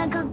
那个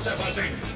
Panzerversekt.